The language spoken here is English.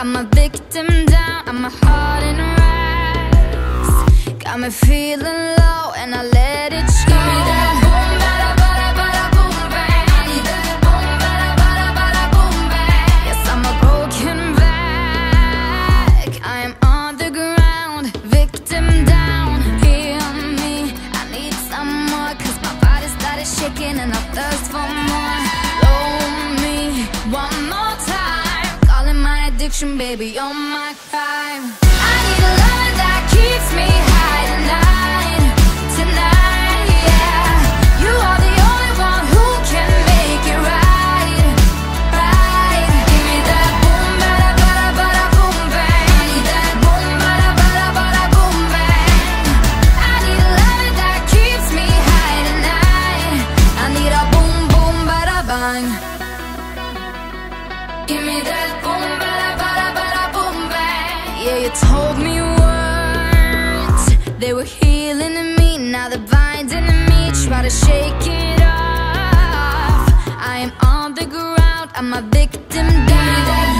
I'm a victim down, I'm a heart in rags. Got me feeling low and I let it started shaking and I thirst for more. Addiction, baby, you're my crime. I need a love that keeps me high tonight. Tonight, yeah. You are the only one who can make it right. Right. Give me that boom, bada, bada, bada, boom, bang. I need that boom, bada, bada, bada, boom, bang. I need a love that keeps me high tonight. I need a boom, boom, bada, bang. Give me that boom, you told me words. They were healing in me, now they're binding in me. Try to shake it off. I am on the ground, I'm a victim down.